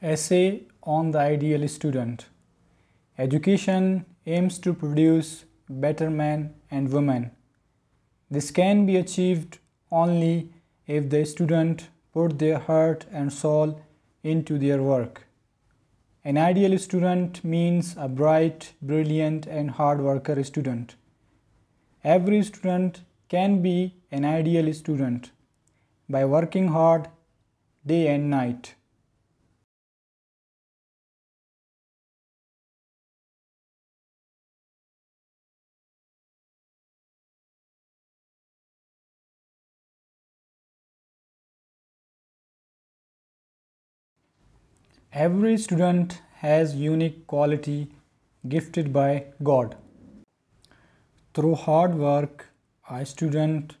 Essay on the Ideal Student Education aims to produce better men and women. This can be achieved only if the student put their heart and soul into their work. An ideal student means a bright, brilliant, and hard worker student. Every student can be an ideal student by working hard day and night. Every student has unique quality gifted by God. Through hard work, a student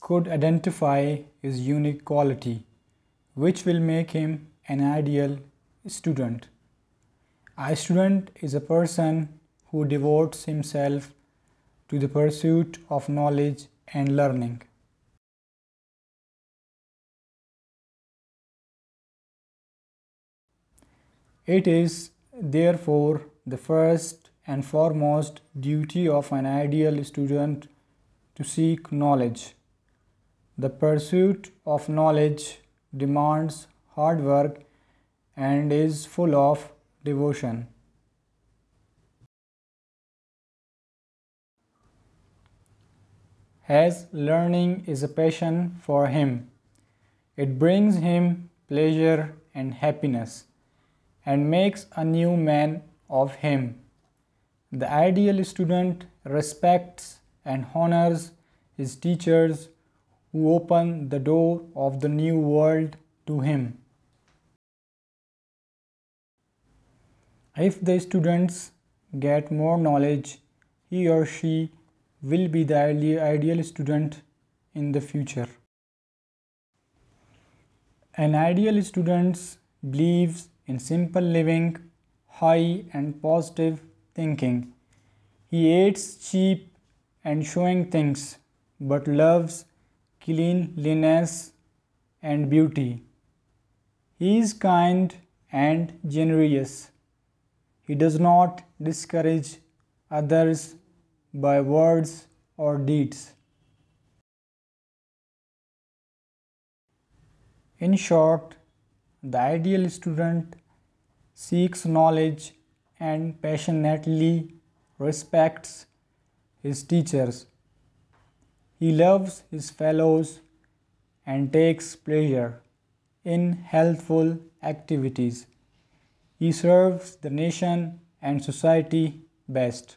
could identify his unique quality, which will make him an ideal student. A student is a person who devotes himself to the pursuit of knowledge and learning. It is therefore the first and foremost duty of an ideal student to seek knowledge. The pursuit of knowledge demands hard work and is full of devotion. As learning is a passion for him, it brings him pleasure and happiness and makes a new man of him. The ideal student respects and honors his teachers who open the door of the new world to him. If the students get more knowledge, he or she will be the ideal student in the future. An ideal student believes in simple living, high and positive thinking. He hates cheap and showing things, but loves cleanliness and beauty. He is kind and generous. He does not discourage others by words or deeds. In short, the ideal student seeks knowledge and passionately respects his teachers. He loves his fellows and takes pleasure in healthful activities. He serves the nation and society best.